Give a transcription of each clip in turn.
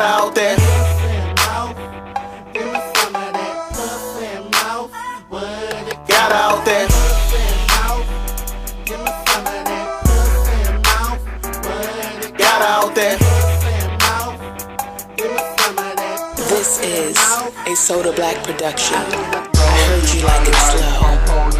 Out there. Got out there. This is a Sota Black production. I heard you like it slow.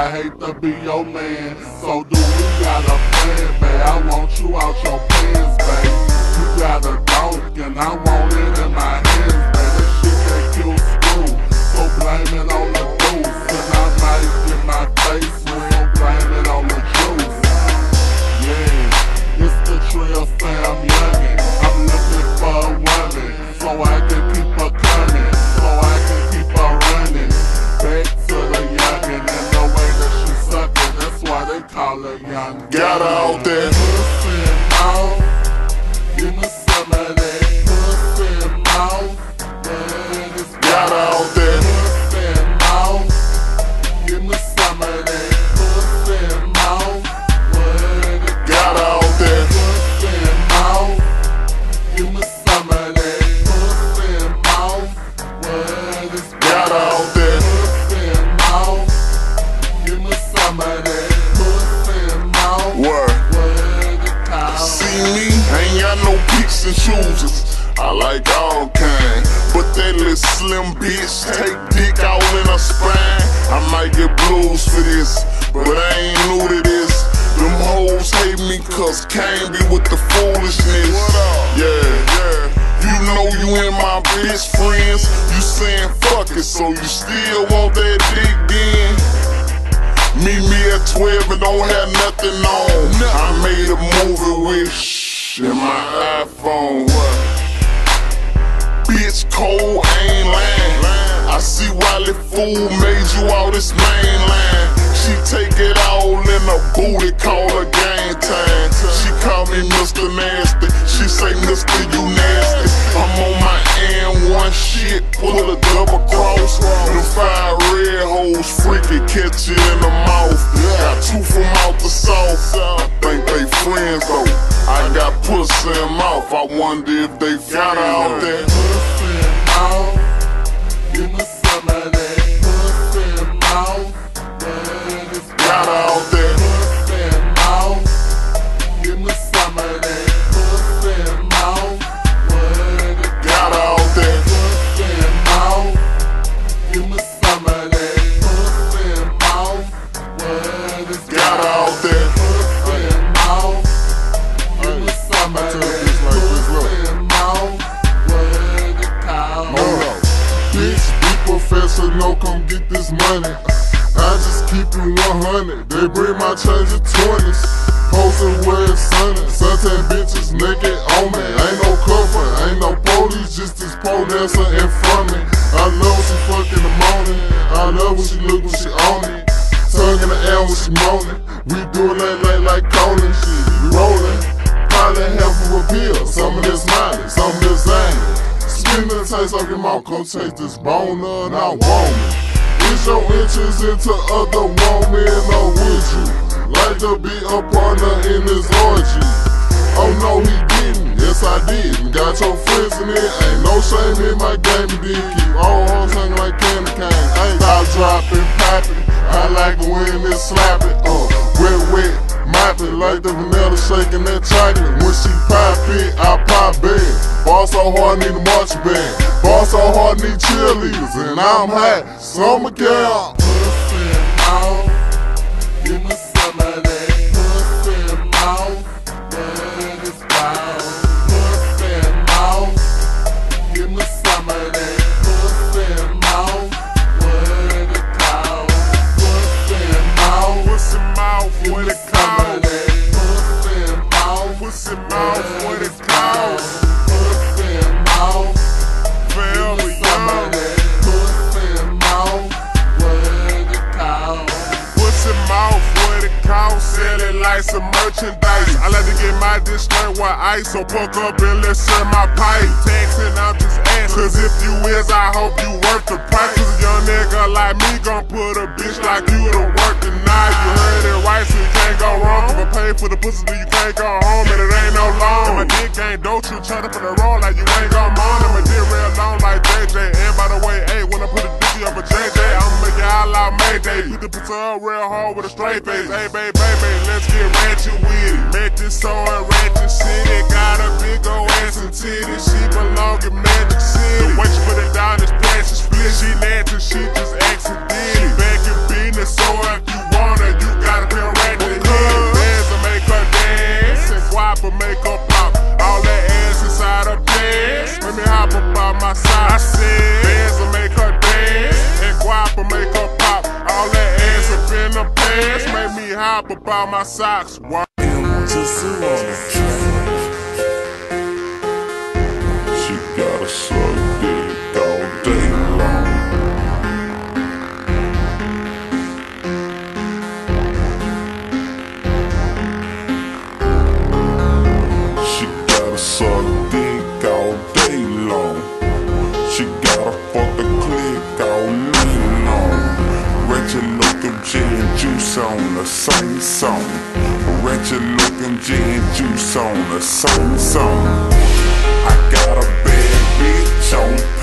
I hate to be your man. So do we got a plan, babe? I want you out your pants, babe. You got a dog, and I want it in my hands, babe. This shit that kills screw, so blame it on the Got out there. Pussy mouth, that pussy mouth. Got out there. Slim bitch take dick all in her spine. I might get blues for this, but I ain't new to this. Them hoes hate me cause Kane be with the foolishness. Yeah, yeah. You know you and my bitch friends. You saying fuck it, so you still want that dick then? Meet me at 12 and don't have nothing on. I made a movie with shh in my iPhone. Bitch, cold, I see Wally Fool made you all this mainline. She take it all in her booty, call her game time. She call me Mr. Nasty. She say, Mr. You nasty. I'm on my N1 shit, pull a double cross. The five red hoes freaky, catch it in the mouth. Got two from out the south. I think they friends though. I got pussy in mouth. I wonder if they got out there. Pussy mouth. Money. I just keep it 100. They bring my change of 20s. Posting where it's sunny. Suntan bitches naked on me. Ain't no cover, ain't no police, just this pole dancer in front of me. I love when she fuck in the morning. I love when she look when she on it. Tongue in the air when she moaning. We do it like, like, Conan shit. We rolling. Probably half of a pill. Some of this money, some of this zany. Spin the taste like your mouth, come taste this bone and I want it. Is your interest into other women or would you like to be a partner in this orgy? Oh no, he didn't. Yes, I did. Got your friends in it. Ain't no shame in my game. You keep all hoes hanging like cheerleaders. And I'm hot, summer camp. So fuck up and let's serve my pipe. Taxing, I'm just asking. Cause if you is, I hope you worth the price. Cause a young nigga like me gon' put a bitch like you to work tonight. You heard it right, so you can't go wrong. If I pay for the pussy, then you can't go home, and it ain't no long. And my dick ain't dope, you try to put the roll like you ain't gon' moan. And my dick real long like JJ. And by the way, hey, when I put a dicky up a JJ, I'ma make it all out Mayday. Put the pussy up real hard with a straight face. Hey, baby, baby, let's get ratchet with it. Make this so in hop up on my socks. Why? She got a suck looking gin juice on the same song. Wretched looking gin juice on the same song. I got a bad bitch on